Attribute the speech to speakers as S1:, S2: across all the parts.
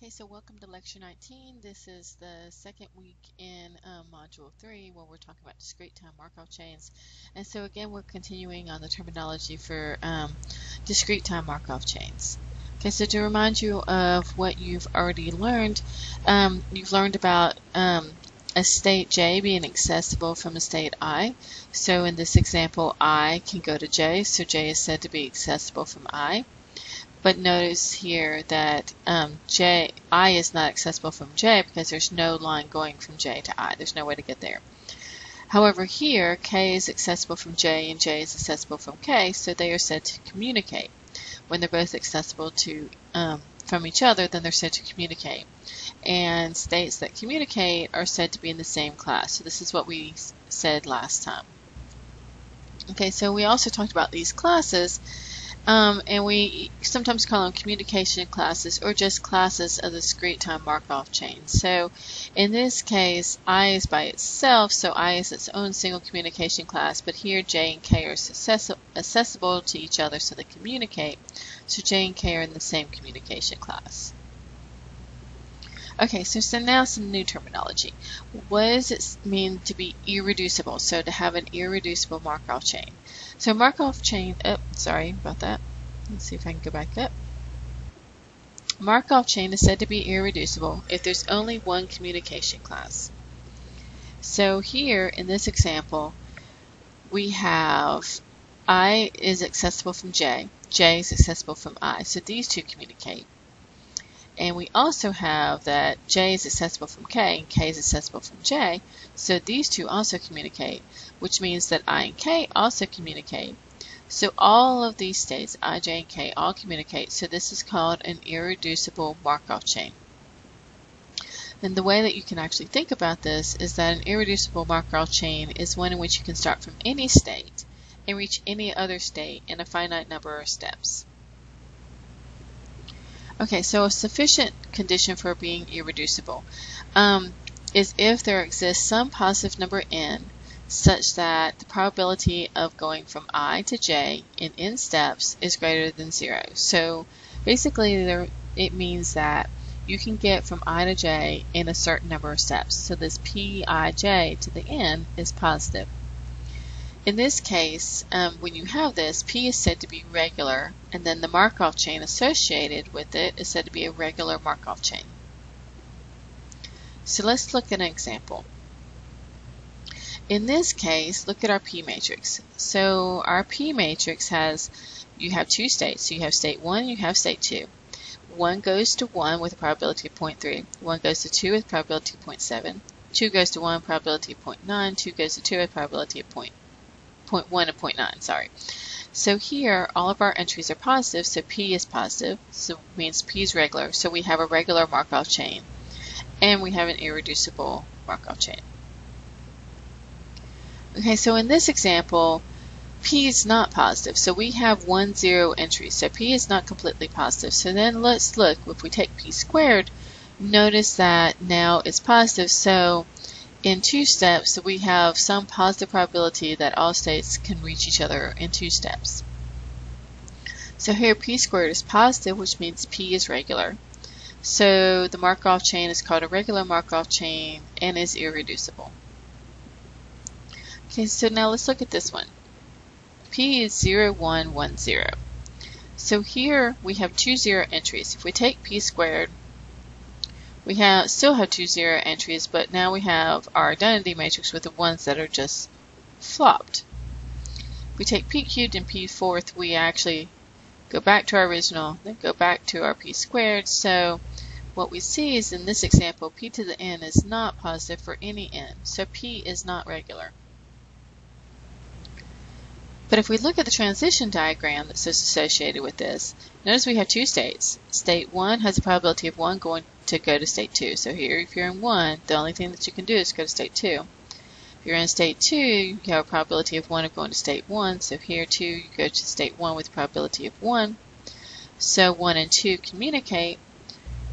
S1: Okay, so welcome to lecture 19. This is the second week in um, module 3 where we're talking about discrete time Markov chains. And so again, we're continuing on the terminology for um, discrete time Markov chains. Okay, so to remind you of what you've already learned, um, you've learned about um, a state J being accessible from a state I. So in this example, I can go to J, so J is said to be accessible from I. But notice here that um, J, I is not accessible from J because there's no line going from J to I. There's no way to get there. However, here, K is accessible from J and J is accessible from K, so they are said to communicate. When they're both accessible to um, from each other, then they're said to communicate. And states that communicate are said to be in the same class. So this is what we said last time. Okay, so we also talked about these classes um, and we sometimes call them communication classes or just classes of the discrete time Markov chain. So in this case, I is by itself, so I is its own single communication class, but here J and K are accessible to each other so they communicate. So J and K are in the same communication class. Okay, so, so now some new terminology. What does it mean to be irreducible? So to have an irreducible Markov chain. So Markov chain, oh, sorry about that. Let's see if I can go back up. Markov chain is said to be irreducible if there's only one communication class. So here in this example, we have I is accessible from J, J is accessible from I. So these two communicate. And we also have that J is accessible from K and K is accessible from J. So these two also communicate, which means that I and K also communicate. So all of these states, I, J, and K, all communicate. So this is called an irreducible Markov chain. And the way that you can actually think about this is that an irreducible Markov chain is one in which you can start from any state and reach any other state in a finite number of steps. Okay, so a sufficient condition for being irreducible um, is if there exists some positive number n such that the probability of going from i to j in n steps is greater than zero. So basically there, it means that you can get from i to j in a certain number of steps. So this pij to the n is positive. In this case, um, when you have this, P is said to be regular, and then the Markov chain associated with it is said to be a regular Markov chain. So let's look at an example. In this case, look at our P matrix. So our P matrix has, you have two states. So you have state 1, you have state 2. 1 goes to 1 with a probability of 0.3. 1 goes to 2 with probability of 0.7. 2 goes to 1, with probability of 0.9. 2 goes to 2 with probability of 0.8. 0.1 and 0.9, sorry. So here, all of our entries are positive, so P is positive, so means P is regular. So we have a regular Markov chain, and we have an irreducible Markov chain. Okay, so in this example, P is not positive, so we have one zero entry, so P is not completely positive. So then let's look, if we take P squared, notice that now it's positive, so in two steps, we have some positive probability that all states can reach each other in two steps. So here p squared is positive, which means p is regular. So the Markov chain is called a regular Markov chain and is irreducible. Okay, so now let's look at this one. P is 0, 1, 1, 0. So here we have two zero entries. If we take p squared we have still have two zero entries, but now we have our identity matrix with the ones that are just flopped. We take p cubed and p fourth, we actually go back to our original, then go back to our p squared. So what we see is in this example, p to the n is not positive for any n. So p is not regular. But if we look at the transition diagram that's associated with this, notice we have two states. State 1 has a probability of 1 going to go to state 2. So here, if you're in 1, the only thing that you can do is go to state 2. If you're in state 2, you have a probability of 1 of going to state 1. So here, 2, you go to state 1 with a probability of 1. So 1 and 2 communicate.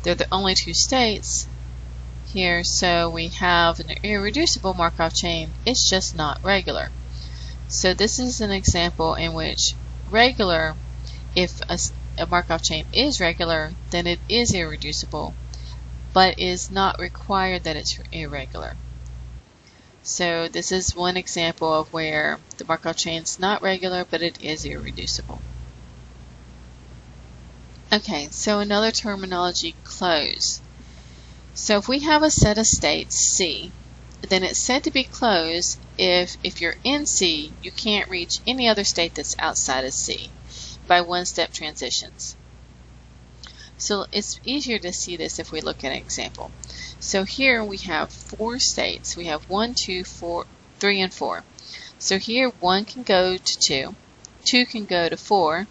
S1: They're the only two states here. So we have an irreducible Markov chain. It's just not regular. So this is an example in which regular, if a, a Markov chain is regular, then it is irreducible. But is not required that it's irregular. So this is one example of where the Markov chain is not regular, but it is irreducible. Okay, so another terminology, close. So if we have a set of states, C, then it's said to be closed if, if you're in C, you can't reach any other state that's outside of C by one-step transitions. So it's easier to see this if we look at an example. So here we have four states. We have one, two, four, three, and four. So here one can go to two, two can go to four,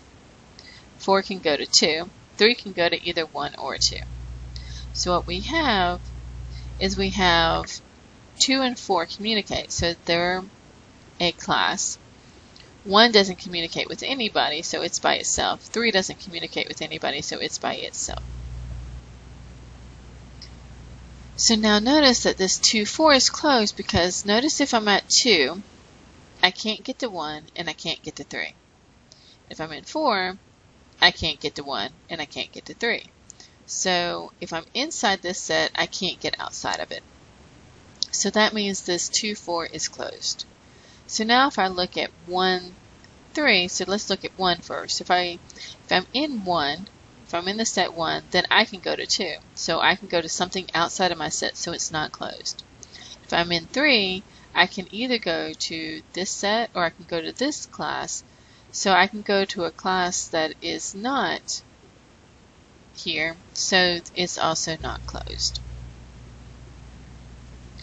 S1: four can go to two, three can go to either one or two. So what we have is we have two and four communicate. So they're a class. One doesn't communicate with anybody, so it's by itself. Three doesn't communicate with anybody, so it's by itself. So now notice that this 2, 4 is closed because notice if I'm at 2, I can't get to 1 and I can't get to 3. If I'm in 4, I can't get to 1 and I can't get to 3. So if I'm inside this set, I can't get outside of it. So that means this 2, 4 is closed. So now if I look at 1, 3, so let's look at 1 first. If, I, if I'm in 1, if I'm in the set 1, then I can go to 2. So I can go to something outside of my set so it's not closed. If I'm in 3, I can either go to this set or I can go to this class. So I can go to a class that is not here, so it's also not closed.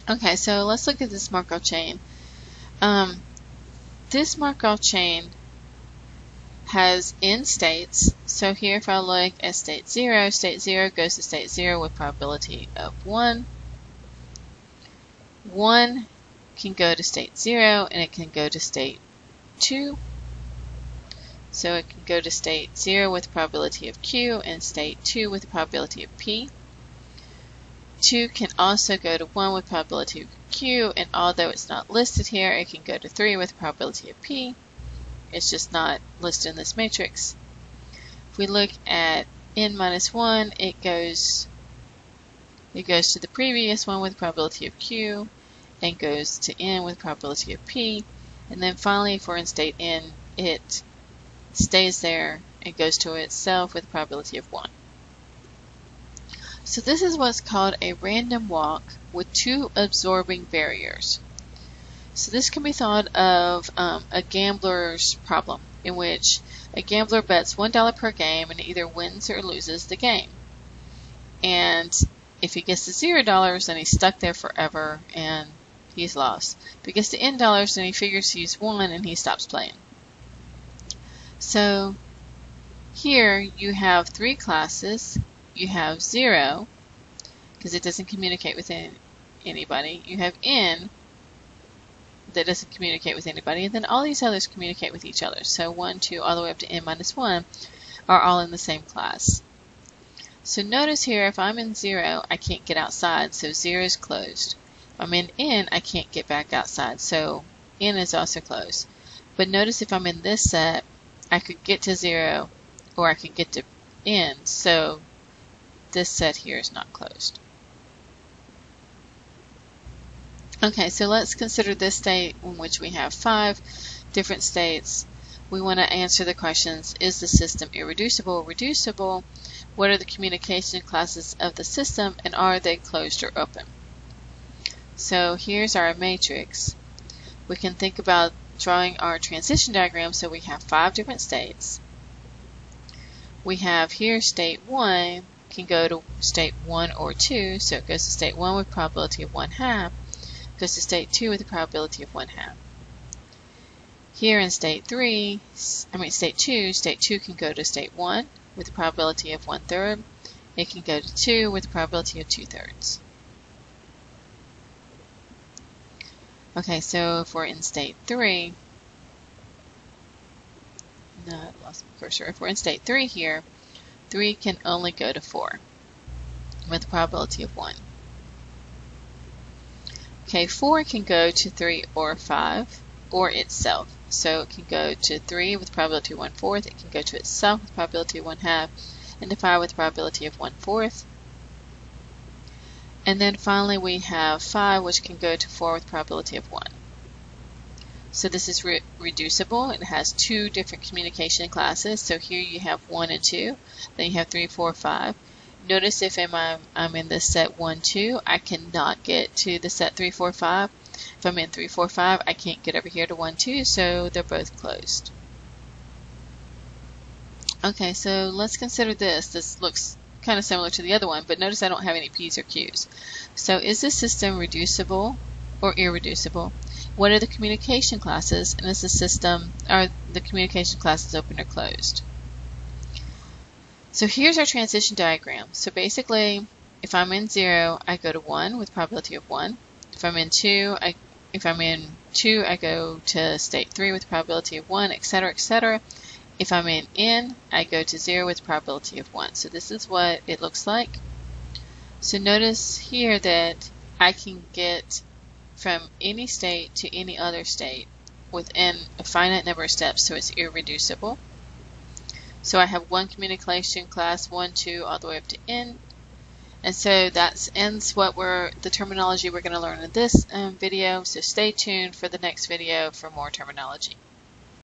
S1: Okay, so let's look at this Markov chain. Um, this Markov chain has n states. So here if I look at state 0, state 0 goes to state 0 with probability of 1. 1 can go to state 0 and it can go to state 2. So it can go to state 0 with probability of Q and state 2 with probability of P. 2 can also go to 1 with probability of Q and although it's not listed here, it can go to 3 with probability of P. It's just not listed in this matrix. If we look at n minus 1, it goes it goes to the previous one with probability of q and goes to n with probability of p. And then finally for in state n, it stays there and goes to itself with probability of 1. So this is what's called a random walk with two absorbing barriers. So this can be thought of um, a gambler's problem, in which a gambler bets $1 per game and either wins or loses the game. And if he gets to $0, then he's stuck there forever and he's lost. If he gets to N dollars, then he figures he's won and he stops playing. So here you have three classes. You have 0, because it doesn't communicate with anybody. You have N, that doesn't communicate with anybody, and then all these others communicate with each other. So 1, 2, all the way up to n minus 1 are all in the same class. So notice here, if I'm in 0, I can't get outside, so 0 is closed. If I'm in n, I can't get back outside, so n is also closed. But notice if I'm in this set, I could get to 0, or I could get to n, so this set here is not closed. Okay, so let's consider this state in which we have five different states. We want to answer the questions, is the system irreducible or reducible? What are the communication classes of the system and are they closed or open? So here's our matrix. We can think about drawing our transition diagram so we have five different states. We have here state 1 can go to state 1 or 2, so it goes to state 1 with probability of 1 half goes to state 2 with a probability of 1 half. Here in state 3, I mean state 2, state 2 can go to state 1 with a probability of 1 third. It can go to 2 with a probability of 2 thirds. Okay, so if we're in state 3, no, I lost my cursor. If we're in state 3 here, 3 can only go to 4 with a probability of 1. Okay, 4 can go to 3 or 5 or itself. So it can go to 3 with probability of 1 fourth, it can go to itself with probability of 1 half, and to 5 with probability of 1 fourth. And then finally we have 5, which can go to 4 with probability of 1. So this is re reducible. It has two different communication classes. So here you have 1 and 2. Then you have three, four, five. Notice if I'm, I'm in the set 1, 2, I cannot get to the set three, four, five. If I'm in three, four, five, I can't get over here to 1, 2, so they're both closed. Okay, so let's consider this. This looks kind of similar to the other one, but notice I don't have any P's or Q's. So is this system reducible or irreducible? What are the communication classes, and is the system, are the communication classes open or closed? So here's our transition diagram. So basically, if I'm in 0, I go to 1 with probability of 1. If I'm in 2, I, if I'm in 2, I go to state 3 with probability of 1, etc., etc. If I'm in N, I go to 0 with probability of 1. So this is what it looks like. So notice here that I can get from any state to any other state within a finite number of steps, so it's irreducible. So I have one communication class, 1, 2, all the way up to N. And so that's ends what we're the terminology we're going to learn in this um, video. So stay tuned for the next video for more terminology.